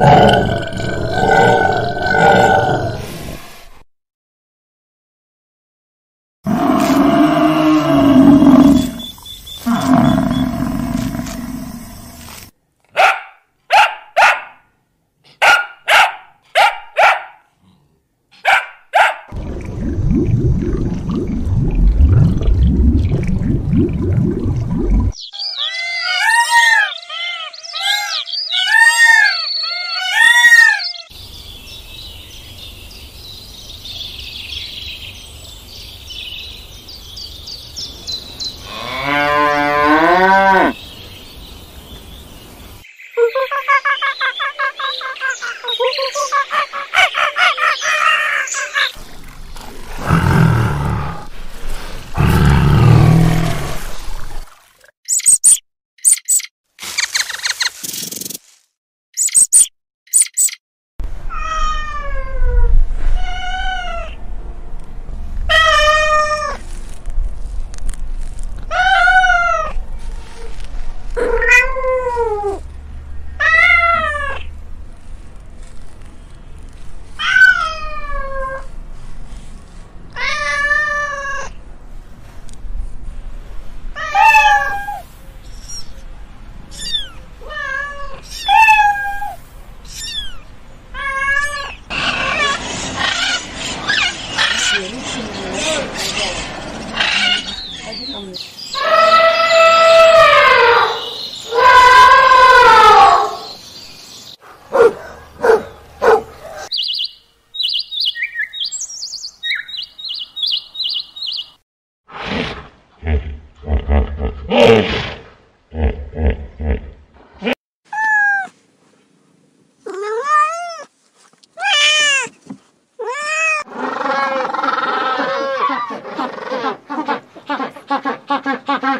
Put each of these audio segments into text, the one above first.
you you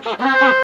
Ha ha ha!